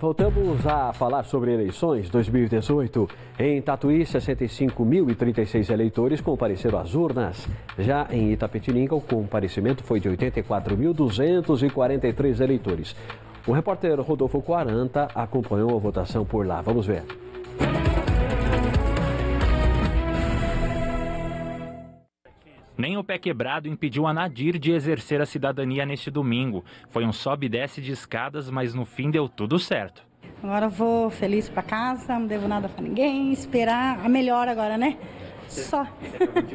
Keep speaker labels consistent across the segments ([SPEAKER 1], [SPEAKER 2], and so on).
[SPEAKER 1] Voltamos a falar sobre eleições 2018. Em Tatuí, 65.036 eleitores compareceram às urnas. Já em Itapetininga, o comparecimento foi de 84.243 eleitores. O repórter Rodolfo Quaranta acompanhou a votação por lá. Vamos ver.
[SPEAKER 2] Nem o pé quebrado impediu a Nadir de exercer a cidadania neste domingo. Foi um sobe e desce de escadas, mas no fim deu tudo certo.
[SPEAKER 3] Agora eu vou feliz para casa, não devo nada para ninguém, esperar a melhor agora, né? Só.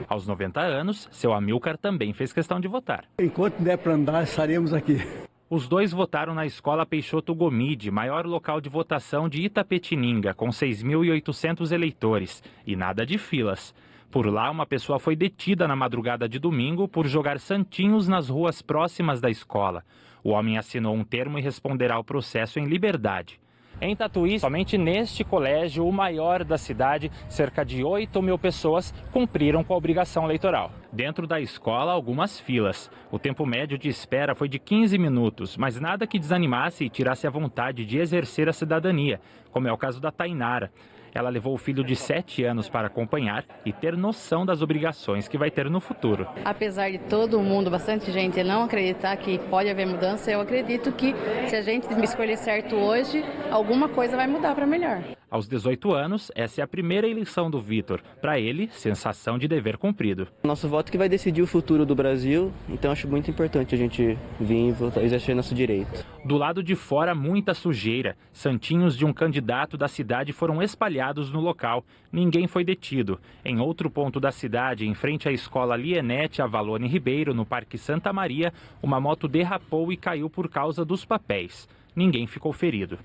[SPEAKER 2] Aos 90 anos, seu Amilcar também fez questão de votar.
[SPEAKER 4] Enquanto der para andar, estaremos aqui.
[SPEAKER 2] Os dois votaram na Escola Peixoto Gomide, maior local de votação de Itapetininga, com 6.800 eleitores. E nada de filas. Por lá, uma pessoa foi detida na madrugada de domingo por jogar santinhos nas ruas próximas da escola. O homem assinou um termo e responderá ao processo em liberdade. Em Tatuí, somente neste colégio, o maior da cidade, cerca de 8 mil pessoas cumpriram com a obrigação eleitoral. Dentro da escola, algumas filas. O tempo médio de espera foi de 15 minutos, mas nada que desanimasse e tirasse a vontade de exercer a cidadania, como é o caso da Tainara. Ela levou o filho de 7 anos para acompanhar e ter noção das obrigações que vai ter no futuro.
[SPEAKER 5] Apesar de todo mundo, bastante gente, não acreditar que pode haver mudança, eu acredito que se a gente escolher certo hoje, alguma coisa vai mudar para melhor.
[SPEAKER 2] Aos 18 anos, essa é a primeira eleição do Vitor. Para ele, sensação de dever cumprido.
[SPEAKER 6] Nosso voto que vai decidir o futuro do Brasil, então acho muito importante a gente vir e votar, exercer nosso direito.
[SPEAKER 2] Do lado de fora, muita sujeira. Santinhos de um candidato da cidade foram espalhados no local. Ninguém foi detido. Em outro ponto da cidade, em frente à escola Lienete Avalone Ribeiro, no Parque Santa Maria, uma moto derrapou e caiu por causa dos papéis. Ninguém ficou ferido.